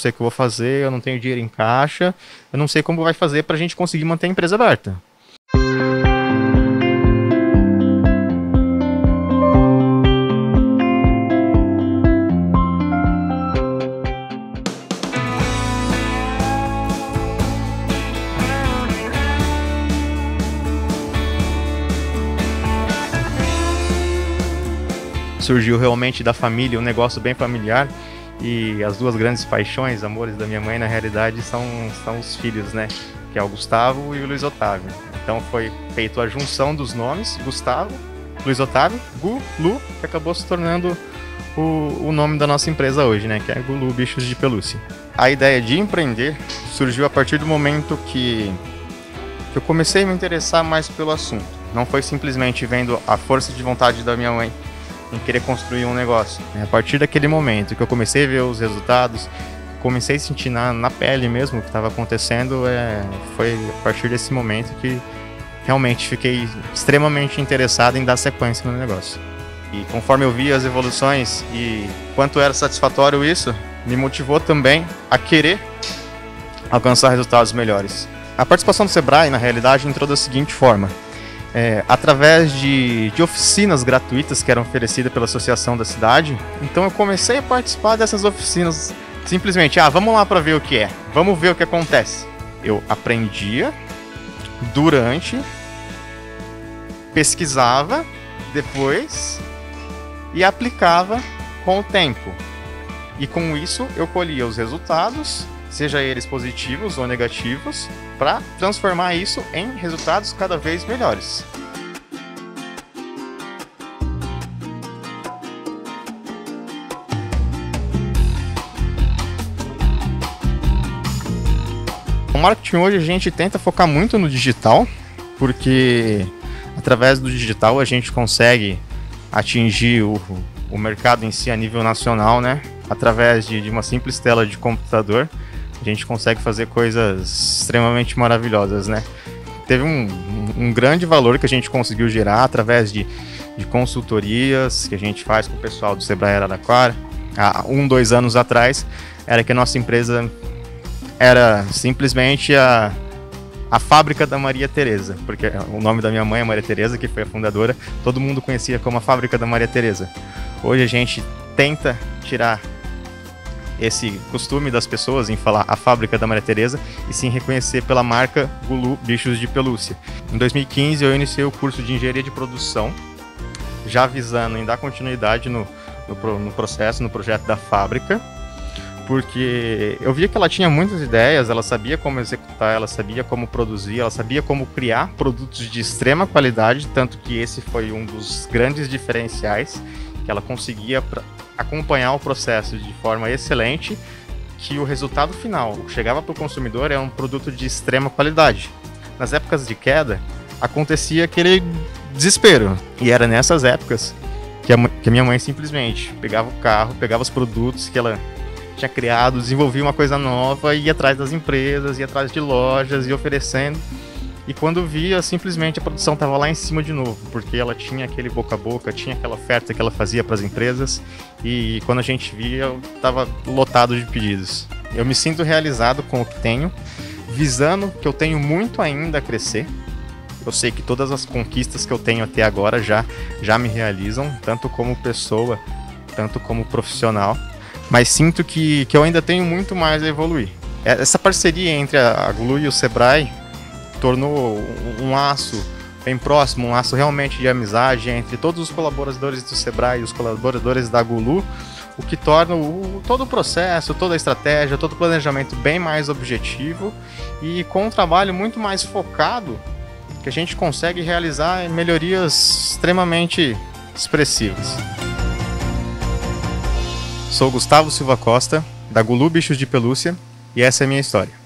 sei o que eu vou fazer, eu não tenho dinheiro em caixa, eu não sei como vai fazer para a gente conseguir manter a empresa aberta. surgiu realmente da família, um negócio bem familiar. E as duas grandes paixões, amores da minha mãe, na realidade, são, são os filhos, né? Que é o Gustavo e o Luiz Otávio. Então foi feita a junção dos nomes, Gustavo, Luiz Otávio, Gu, Lu, que acabou se tornando o, o nome da nossa empresa hoje, né? Que é Gulu Bichos de Pelúcia. A ideia de empreender surgiu a partir do momento que, que eu comecei a me interessar mais pelo assunto. Não foi simplesmente vendo a força de vontade da minha mãe em querer construir um negócio. A partir daquele momento que eu comecei a ver os resultados, comecei a sentir na, na pele mesmo o que estava acontecendo, é, foi a partir desse momento que realmente fiquei extremamente interessado em dar sequência no negócio. E conforme eu vi as evoluções e quanto era satisfatório isso, me motivou também a querer alcançar resultados melhores. A participação do Sebrae, na realidade, entrou da seguinte forma: é, através de, de oficinas gratuitas que eram oferecidas pela associação da cidade. Então eu comecei a participar dessas oficinas simplesmente, ah, vamos lá para ver o que é, vamos ver o que acontece. Eu aprendia durante, pesquisava depois e aplicava com o tempo. E com isso eu colhia os resultados seja eles positivos ou negativos, para transformar isso em resultados cada vez melhores. O marketing hoje a gente tenta focar muito no digital, porque através do digital a gente consegue atingir o, o mercado em si a nível nacional, né? Através de, de uma simples tela de computador a gente consegue fazer coisas extremamente maravilhosas, né? Teve um, um grande valor que a gente conseguiu gerar através de, de consultorias que a gente faz com o pessoal do Sebrae Araraquara. Há um, dois anos atrás, era que a nossa empresa era simplesmente a, a fábrica da Maria Tereza, porque o nome da minha mãe é Maria Tereza, que foi a fundadora, todo mundo conhecia como a fábrica da Maria Tereza. Hoje a gente tenta tirar esse costume das pessoas em falar a fábrica da Maria Teresa e sim reconhecer pela marca Gulu Bichos de Pelúcia. Em 2015 eu iniciei o curso de engenharia de produção, já visando em dar continuidade no, no, no processo, no projeto da fábrica, porque eu via que ela tinha muitas ideias, ela sabia como executar, ela sabia como produzir, ela sabia como criar produtos de extrema qualidade, tanto que esse foi um dos grandes diferenciais que ela conseguia acompanhar o processo de forma excelente, que o resultado final chegava para o consumidor é um produto de extrema qualidade. Nas épocas de queda, acontecia aquele desespero. E era nessas épocas que a, que a minha mãe simplesmente pegava o carro, pegava os produtos que ela tinha criado, desenvolvia uma coisa nova, ia atrás das empresas, ia atrás de lojas e oferecendo e quando via, simplesmente a produção estava lá em cima de novo, porque ela tinha aquele boca a boca, tinha aquela oferta que ela fazia para as empresas, e quando a gente via, estava lotado de pedidos. Eu me sinto realizado com o que tenho, visando que eu tenho muito ainda a crescer. Eu sei que todas as conquistas que eu tenho até agora já, já me realizam, tanto como pessoa, tanto como profissional, mas sinto que, que eu ainda tenho muito mais a evoluir. Essa parceria entre a Glu e o Sebrae tornou um laço bem próximo, um laço realmente de amizade entre todos os colaboradores do Sebrae e os colaboradores da Gulu, o que torna o, todo o processo, toda a estratégia, todo o planejamento bem mais objetivo e com um trabalho muito mais focado que a gente consegue realizar melhorias extremamente expressivas. Sou Gustavo Silva Costa, da Gulu Bichos de Pelúcia, e essa é a minha história.